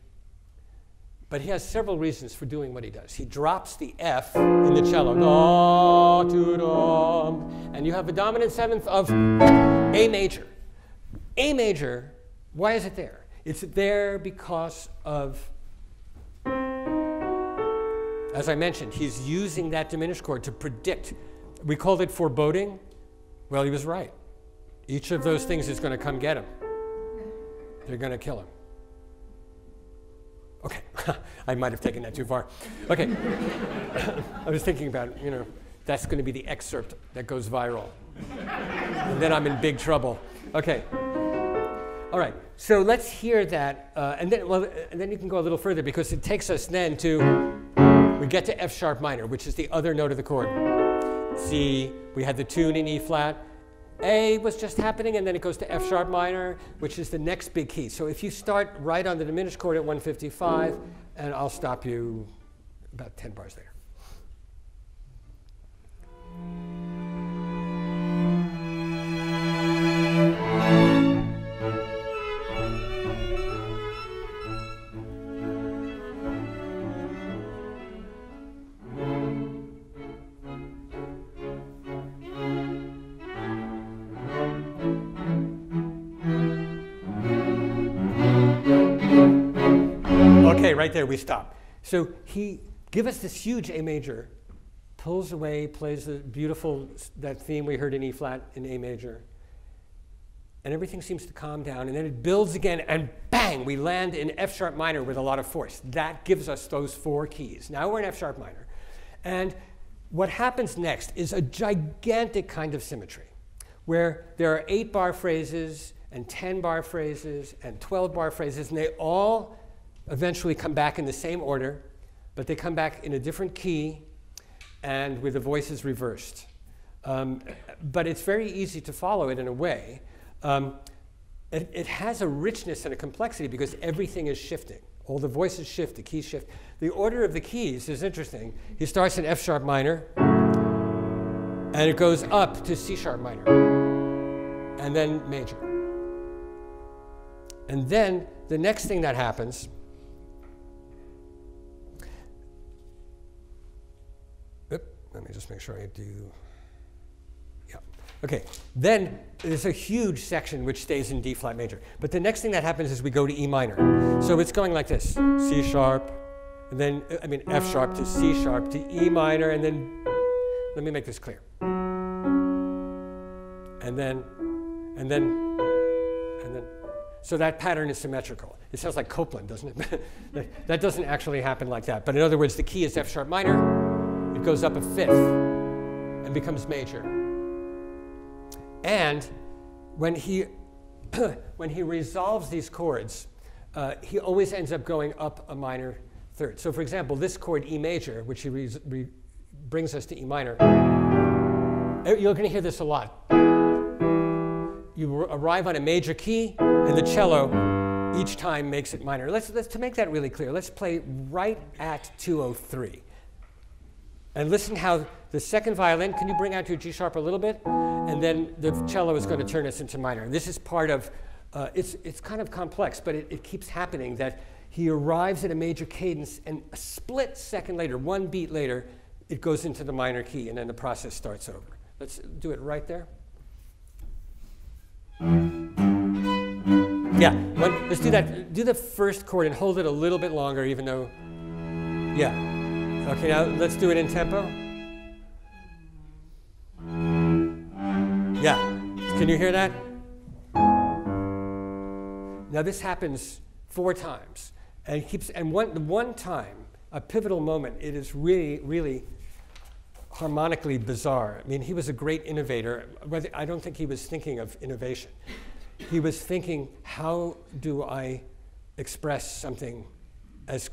But he has several reasons for doing what he does. He drops the F in the cello, da, and you have a dominant seventh of A major. A major, why is it there? It's there because of, as I mentioned, he's using that diminished chord to predict. We called it foreboding. Well, he was right. Each of those things is going to come get him. They're going to kill him. Okay, I might have taken that too far. Okay, I was thinking about, you know, that's going to be the excerpt that goes viral. and then I'm in big trouble. Okay. All right, so let's hear that, uh, and then well, and then you can go a little further because it takes us then to we get to F sharp minor, which is the other note of the chord. C, we had the tune in E flat, a was just happening, and then it goes to F sharp minor, which is the next big key. So if you start right on the diminished chord at 155, and I'll stop you about 10 bars later. Right there we stop. So he give us this huge A major, pulls away, plays the beautiful that theme we heard in E flat in A major, and everything seems to calm down, and then it builds again, and bang, we land in F sharp minor with a lot of force. That gives us those four keys. Now we're in F sharp minor, and what happens next is a gigantic kind of symmetry, where there are eight bar phrases and 10 bar phrases and 12 bar phrases, and they all eventually come back in the same order but they come back in a different key and with the voices reversed. Um, but it's very easy to follow it in a way. Um, it, it, has a richness and a complexity because everything is shifting. All the voices shift, the keys shift. The order of the keys is interesting. He starts in F sharp minor, and it goes up to C sharp minor, and then major. And then the next thing that happens let me just make sure I do Yeah. Okay, then there's a huge section which stays in D flat major. But the next thing that happens is we go to E minor. So it's going like this C sharp, and then, I mean, F sharp to C sharp to E minor, and then, let me make this clear. And then, and then, and then. So that pattern is symmetrical. It sounds like Copland, doesn't it? that doesn't actually happen like that. But in other words, the key is F sharp minor, it goes up a fifth and becomes major. And when he, when he resolves these chords, uh, he always ends up going up a minor third. So for example, this chord E major, which he brings us to E minor, eh, you're going to hear this a lot. You arrive on a major key, and the cello each time makes it minor. Let's, let's, to make that really clear, let's play right at 203. And listen how the second violin, can you bring out your G sharp a little bit? And then the cello is going to turn us into minor. This is part of, uh, it's, it's kind of complex, but it, it keeps happening that he arrives at a major cadence and a split second later, one beat later, it goes into the minor key and then the process starts over. Let's do it right there. Yeah, let's do that. Do the first chord and hold it a little bit longer, even though, yeah. Okay, now let's do it in tempo. Yeah. Can you hear that? Now this happens four times. And keeps and one one time, a pivotal moment, it is really, really harmonically bizarre. I mean, he was a great innovator. I don't think he was thinking of innovation. He was thinking, how do I express something as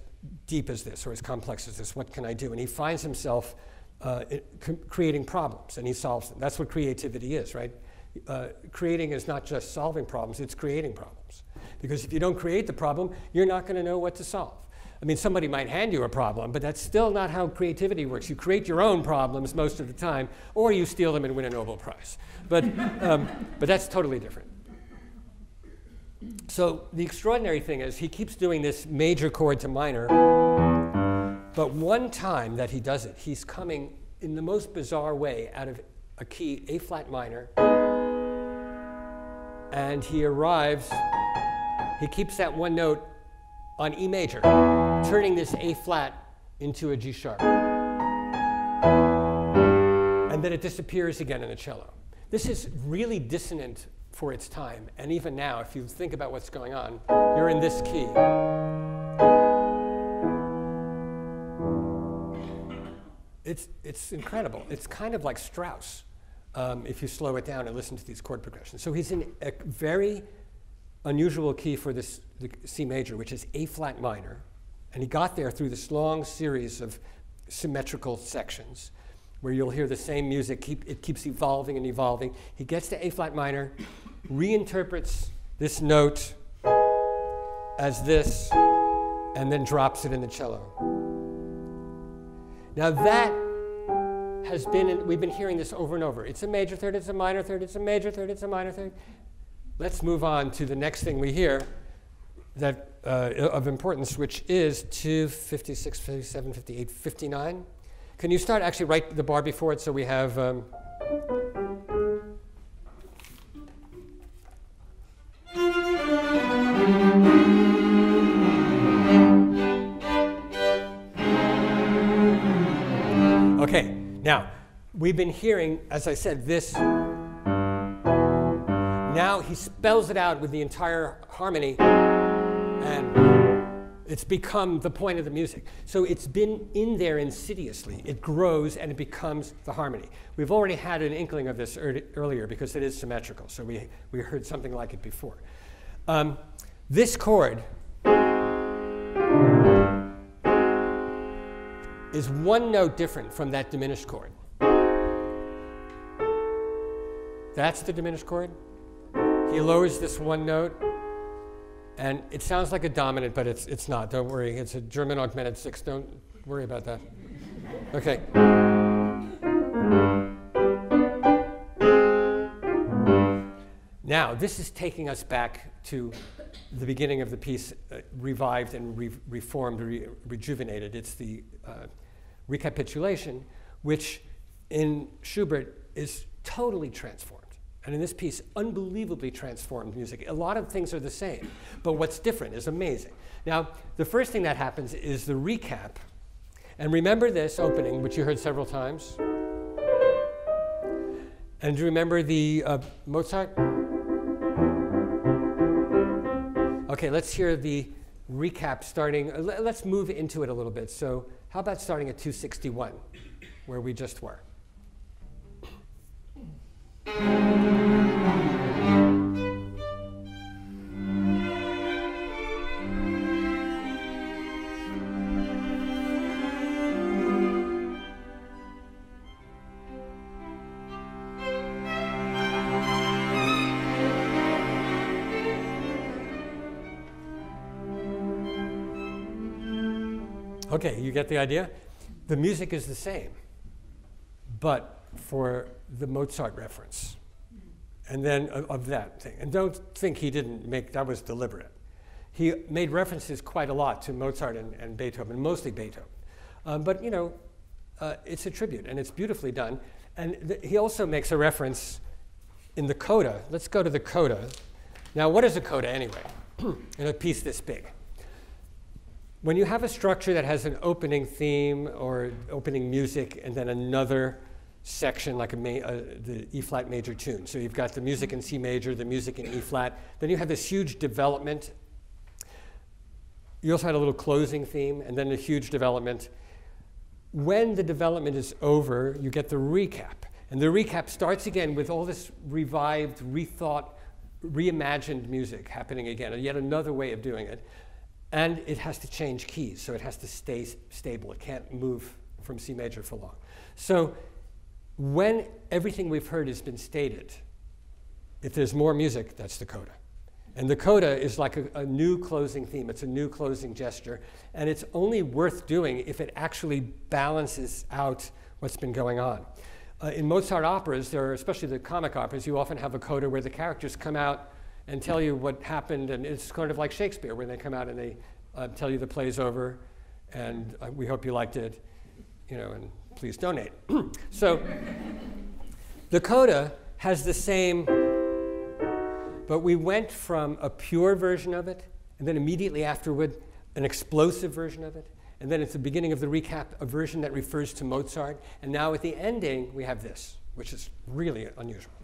deep as this or as complex as this? What can I do? And he finds himself uh, creating problems, and he solves them. That's what creativity is, right? Uh, creating is not just solving problems, it's creating problems. Because if you don't create the problem, you're not going to know what to solve. I mean, somebody might hand you a problem, but that's still not how creativity works. You create your own problems most of the time, or you steal them and win a Nobel Prize. But, um, but that's totally different. So the extraordinary thing is he keeps doing this major chord to minor but one time that he does it, he's coming in the most bizarre way out of a key, A flat minor, and he arrives, he keeps that one note on E major, turning this A flat into a G sharp. And then it disappears again in the cello. This is really dissonant for its time, and even now, if you think about what's going on, you're in this key. it's, it's incredible. It's kind of like Strauss um, if you slow it down and listen to these chord progressions. So he's in a very unusual key for this the C major, which is A flat minor. And he got there through this long series of symmetrical sections where you'll hear the same music, keep, it keeps evolving and evolving. He gets to A flat minor, reinterprets this note as this, and then drops it in the cello. Now that has been, we've been hearing this over and over. It's a major third, it's a minor third, it's a major third, it's a minor third. Let's move on to the next thing we hear that uh, of importance, which is 256, 57, 58, 59. Can you start actually write the bar before it so we have um, we've been hearing, as I said, this. Now he spells it out with the entire harmony, and it's become the point of the music. So it's been in there insidiously. It grows and it becomes the harmony. We've already had an inkling of this earlier because it is symmetrical. So we, we heard something like it before. Um, this chord is one note different from that diminished chord. That's the diminished chord. He lowers this one note, and it sounds like a dominant, but it's, it's not. Don't worry. It's a German augmented sixth. Don't worry about that. Okay. Now, this is taking us back to the beginning of the piece, uh, revived and re- reformed, re- rejuvenated. It's the uh, recapitulation, which in Schubert is totally transformed. And in this piece, unbelievably transformed music. A lot of things are the same, but what's different is amazing. Now, the first thing that happens is the recap. And remember this opening, which you heard several times. And do you remember the uh, Mozart? Okay, let's hear the recap starting. Uh, let's move into it a little bit. So, how about starting at 261, where we just were? Okay, you get the idea? The music is the same, but for the Mozart reference. And then of, of that thing. And don't think he didn't make that was deliberate. He made references quite a lot to Mozart and, and Beethoven, mostly Beethoven. Um, but you know, uh, it's a tribute and it's beautifully done. And he also makes a reference in the coda. Let's go to the coda. Now, what is a coda anyway? in a piece this big? When you have a structure that has an opening theme or opening music and then another section like a ma- uh, the E flat major tune. So you've got the music in C major, the music in E flat. Then you have this huge development. You also had a little closing theme and then a huge development. When the development is over, you get the recap. And the recap starts again with all this revived, rethought, reimagined music happening again, and yet another way of doing it. And it has to change keys, so it has to stay stable. It can't move from C major for long. So when everything we've heard has been stated, if there's more music, that's the coda. And the coda is like a, a, new closing theme, it's a new closing gesture, and it's only worth doing if it actually balances out what's been going on. Uh, in Mozart operas, there are, especially the comic operas, you often have a coda where the characters come out and tell you what happened, and it's kind of like Shakespeare, when they come out and they uh, tell you the play's over, and uh, we hope you liked it, you know, and please donate. so the coda has the same, but we went from a pure version of it, and then immediately afterward, an explosive version of it, and then at the beginning of the recap, a version that refers to Mozart, and now at the ending, we have this, which is really unusual.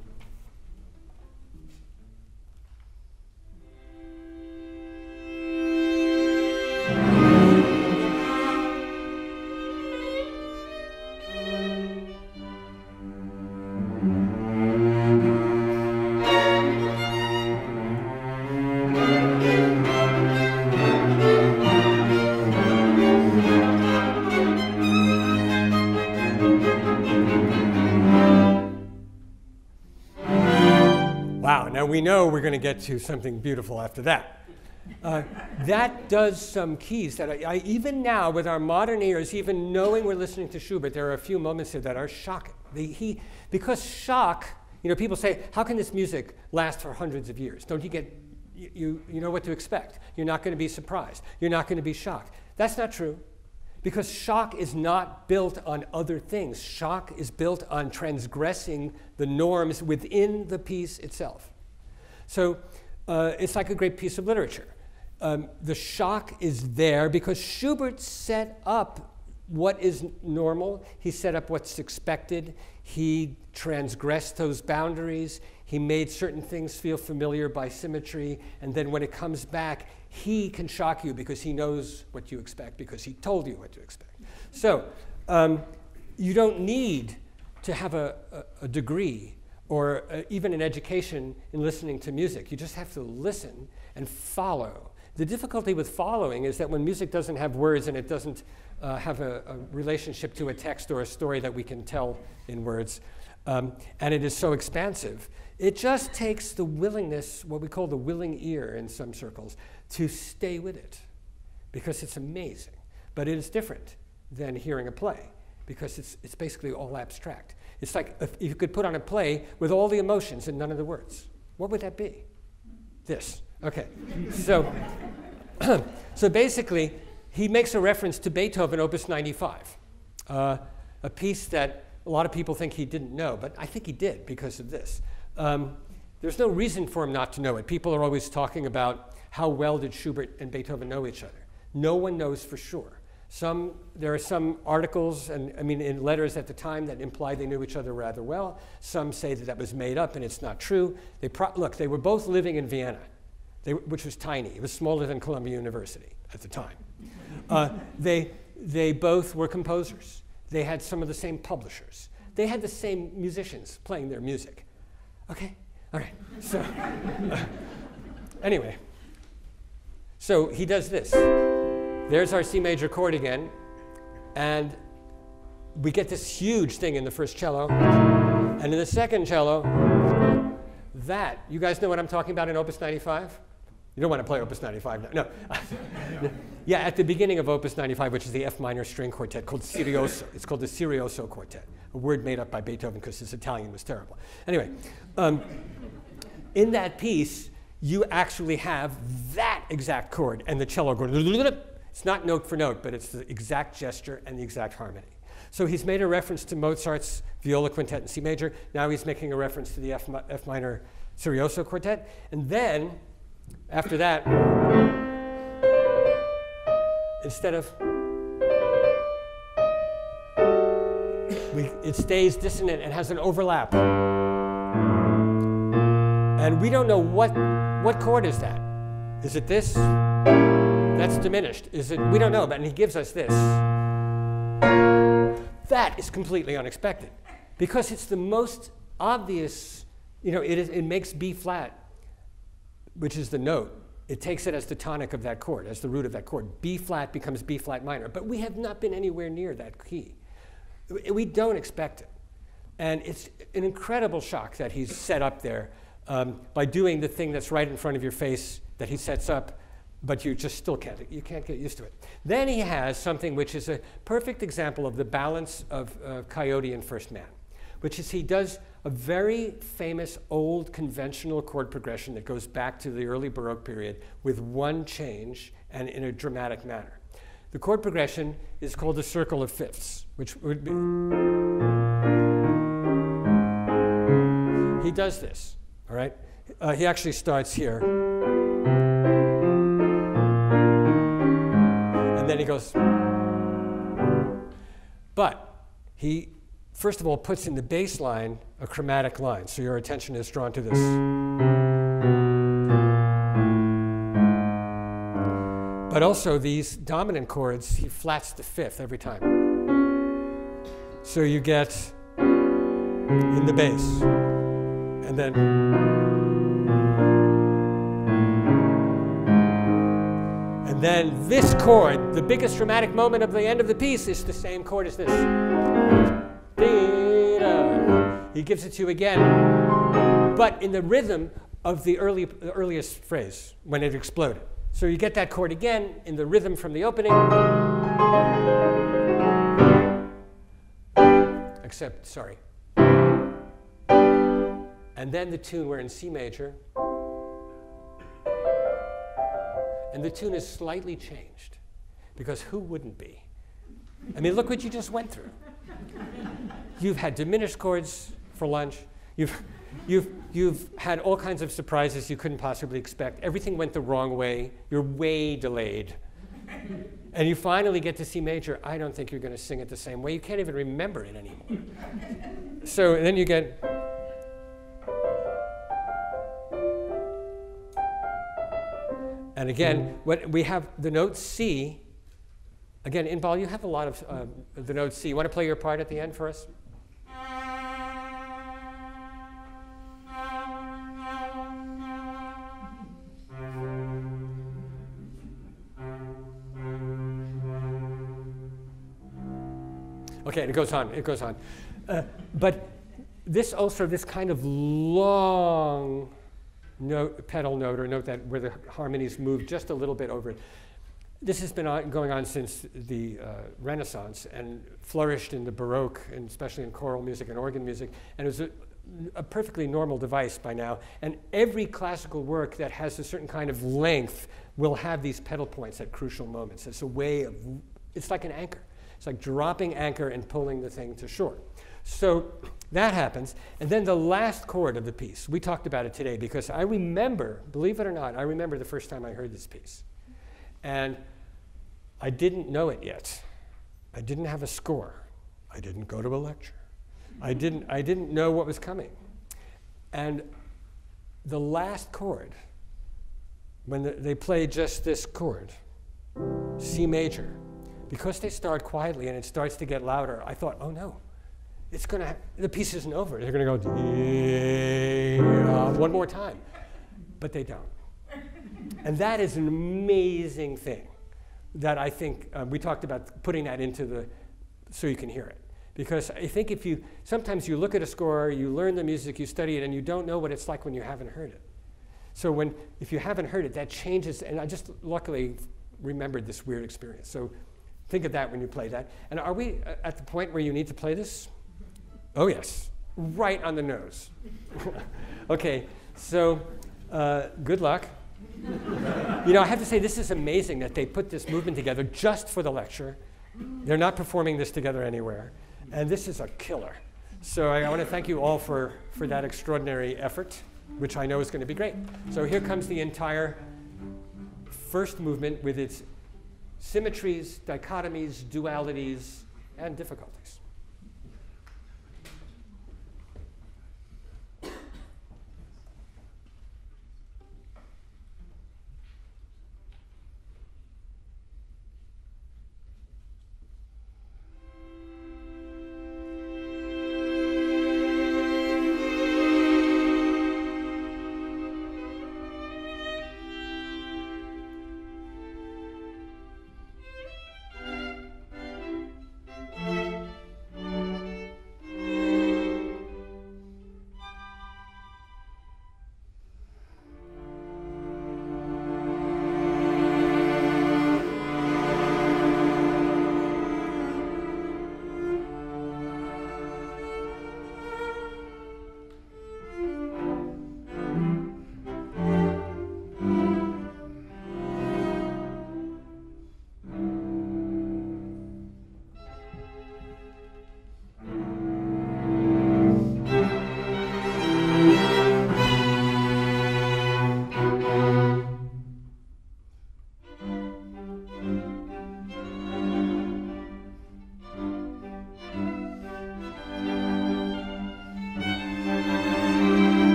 We know we're going to get to something beautiful after that. Uh, that does some keys that I, I, even now, with our modern ears, even knowing we're listening to Schubert, there are a few moments here that are shocking. The, he, because shock, you know, people say, how can this music last for hundreds of years? Don't you get, you, you know what to expect. You're not going to be surprised. You're not going to be shocked. That's not true. Because shock is not built on other things. Shock is built on transgressing the norms within the piece itself. So uh, it's like a great piece of literature. Um, the shock is there because Schubert set up what is normal, he set up what's expected, he transgressed those boundaries, he made certain things feel familiar by symmetry, and then when it comes back, he can shock you because he knows what you expect, because he told you what to expect. So um, you don't need to have a, a, a degree or uh, even an education in listening to music. You just have to listen and follow The difficulty with following is that when music doesn't have words and it doesn't uh, have a, a, relationship to a text or a story that we can tell in words, um, and it is so expansive, it just takes the willingness, what we call the willing ear in some circles, to stay with it because it's amazing. But it is different than hearing a play because it's, it's basically all abstract. It's like if you could put on a play with all the emotions and none of the words. What would that be? This. Okay. so, so basically, he makes a reference to Beethoven, Opus 95, uh, a piece that a lot of people think he didn't know, but I think he did because of this. Um, there's no reason for him not to know it. People are always talking about how well did Schubert and Beethoven know each other. No one knows for sure. Some, there are some articles, and I mean, in letters at the time that imply they knew each other rather well. Some say that that was made up and it's not true. They look, they were both living in Vienna, they, which was tiny. It was smaller than Columbia University at the time. Uh, they, they both were composers. They had some of the same publishers. They had the same musicians playing their music. Okay? All right. So, uh, anyway, so he does this. There's our C major chord again. And we get this huge thing in the first cello. And in the second cello, that, you guys know what I'm talking about in Opus 95? You don't want to play Opus 95 No. yeah, at the beginning of Opus 95, which is the F minor string quartet called Serioso. It's called the Serioso Quartet, a word made up by Beethoven because his Italian was terrible. Anyway, um, in that piece, you actually have that exact chord and the cello going. It's not note for note, but it's the exact gesture and the exact harmony. So he's made a reference to Mozart's viola quintet in C major. Now he's making a reference to the F, F minor Serioso quartet. And then, after that, instead of we, it stays dissonant and has an overlap. And we don't know what, what chord is that. Is it this? That's diminished. Is it? We don't know, but and he gives us this. That is completely unexpected because it's the most obvious, you know, it, is, it makes B flat, which is the note. It takes it as the tonic of that chord, as the root of that chord. B flat becomes B flat minor, but we have not been anywhere near that key. We don't expect it. And it's an incredible shock that he's set up there um, by doing the thing that's right in front of your face that he sets up but you just still can't, you can't get used to it. Then he has something which is a perfect example of the balance of uh, Coyote and First Man, which is he does a very famous old conventional chord progression that goes back to the early Baroque period with one change and in a dramatic manner. The chord progression is called the circle of fifths, which would be. He does this, all right? Uh, he actually starts here. And then he goes, but he, first of all, puts in the bass line a chromatic line. So your attention is drawn to this. But also these dominant chords, he flats the fifth every time. So you get in the bass, and then And then this chord, the biggest dramatic moment of the end of the piece, is the same chord as this. He gives it to you again, but in the rhythm of the, early, earliest phrase when it exploded. So you get that chord again in the rhythm from the opening. Except, sorry. And then the tune, we're in C major. And the tune is slightly changed because who wouldn't be? I mean, look what you just went through. You've had diminished chords for lunch. You've, you've, you've had all kinds of surprises you couldn't possibly expect. Everything went the wrong way. You're way delayed. And you finally get to C major. I don't think you're going to sing it the same way. You can't even remember it anymore. so then you get And again, what we have the note C. Again, Inbal, you have a lot of uh, the note C. You want to play your part at the end for us? Okay, it goes on, it goes on. Uh, but this also, this kind of long note, pedal note or note that where the harmonies move just a little bit over it. This has been on, going on since the uh, Renaissance and flourished in the Baroque, and especially in choral music and organ music, and it was a, a perfectly normal device by now. And every classical work that has a certain kind of length will have these pedal points at crucial moments. It's a way of, it's like an anchor. It's like dropping anchor and pulling the thing to shore. So that happens. And then the last chord of the piece, we talked about it today because I remember, believe it or not, I remember the first time I heard this piece. And I didn't know it yet. I didn't have a score. I didn't go to a lecture. I didn't, I didn't know what was coming. And the last chord, when the, they play just this chord, C major, because they start quietly and it starts to get louder, I thought, oh no, it's to, the piece isn't over. They're going to go one more time. But they don't. And that is an amazing thing that I think uh, we talked about putting that into the, so you can hear it. Because I think if you, sometimes you look at a score, you learn the music, you study it, and you don't know what it's like when you haven't heard it. So when, if you haven't heard it, that changes, and I just luckily remembered this weird experience. So think of that when you play that. And are we uh, at the point where you need to play this? Oh, yes, right on the nose. okay, so uh, good luck. you know, I have to say, this is amazing that they put this movement together just for the lecture. They're not performing this together anywhere. And this is a killer. So I, I want to thank you all for, for that extraordinary effort, which I know is going to be great. So here comes the entire first movement with its symmetries, dichotomies, dualities, and difficulties.